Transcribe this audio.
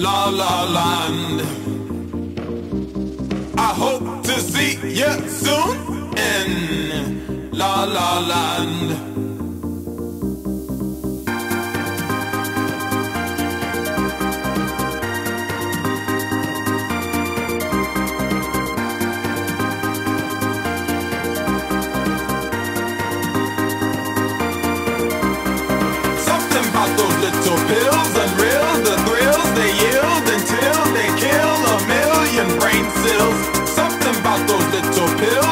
La La Land. I hope to see you soon in La La Land. green. Something about those little pills.